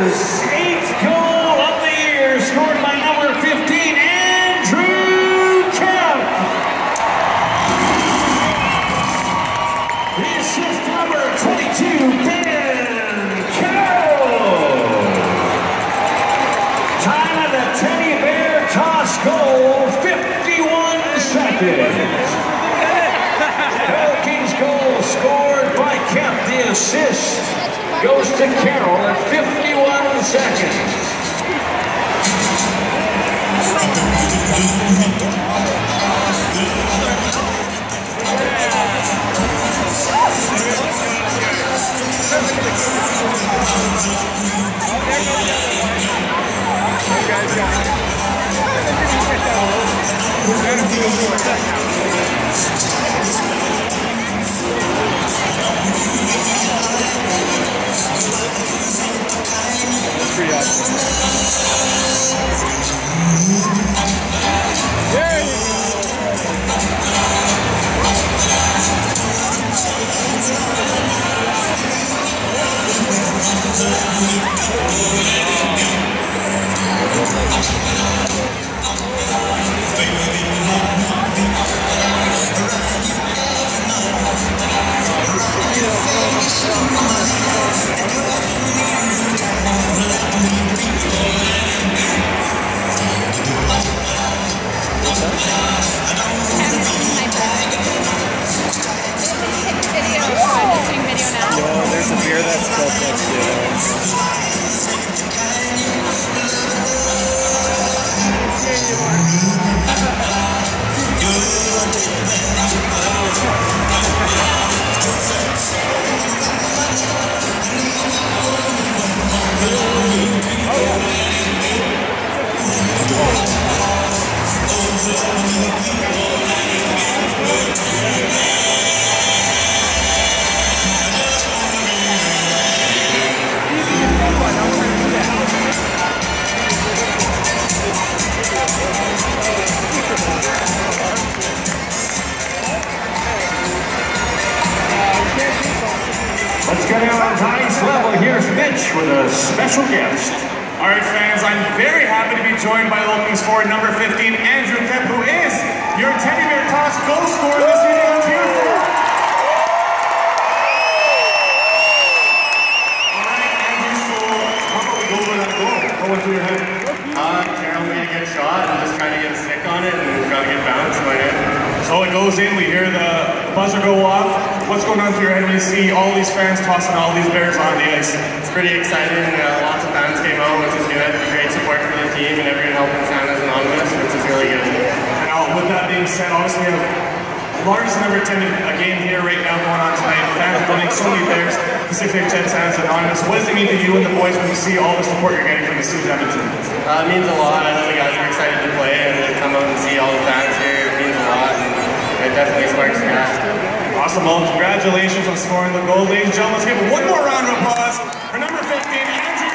Eighth goal of the year, scored by number 15, Andrew Kemp. Number 22, Carroll. The teddy bear toss goal, 51 seconds. Goal scored by Kemp, the assist goes to Carroll at 50. We're going to do a more that's the that's built next to it. 51 seconds. Let's get it on highest level. Here's Mitch with a special guest. All right, fans, I'm very happy to be joined by Looking forward number 15, Andrew Kemp, who is your Teddy Bear Toss goal scorer this evening on Tuesday. All right, Andrew, so how about we go over that goal? What went through your head? Uh, Carroll made a good shot and just trying to get a stick on it and got to get bounced by it. So it goes in, we hear the buzzer go off. What's going on your head when see all these fans tossing all these bears on the ice? It's pretty exciting. Uh, lots of fans came out, which is good. Great support for the team and everyone helping Santa's Anonymous, which is really good. Now, with that being said, obviously we have the largest number attended a game here right now going on tonight. Fans donating so many bears to 610 Santa's Anonymous. What does it mean to you and the boys when you see all the support you're getting from the city of Edmonton? Uh, it means a lot. I know the guys are excited to play and to come out and see all the fans here. It means a lot and it definitely sparks the gas. Awesome. Well, congratulations on scoring the goal. Ladies and gentlemen, let's give one more round of applause for number 15, Andrew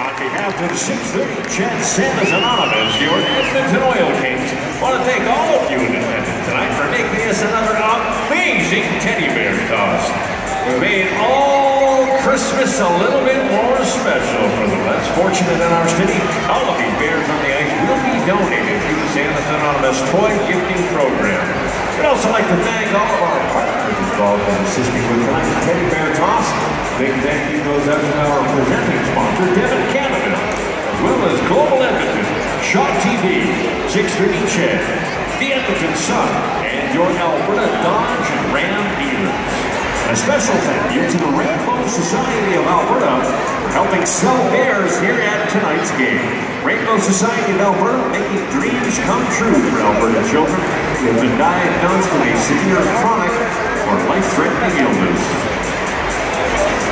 On behalf of 630 CHED Santa's Anonymous, your Edmonton Oil Kings, want to thank all of you in attendance tonight for making this another amazing teddy bear toss. We made all Christmas a little bit more special for the less fortunate in our city. All of these bears on the ice will be donated to the Santa's Anonymous Toy Gifting Program. We'd also like to thank all of our partners involved in assisting with tonight's teddy bear toss. Big thank you goes out to our presenting sponsor, Devon Canada, as well as Global Edmonton, Shaw TV, 630 CHED, the Edmonton Sun, and your Alberta Dodge and Ram. A special thank you to the Rainbow Society of Alberta for helping sell bears here at tonight's game. Rainbow Society of Alberta making dreams come true for Alberta children who have been diagnosed with a severe chronic or life-threatening illness.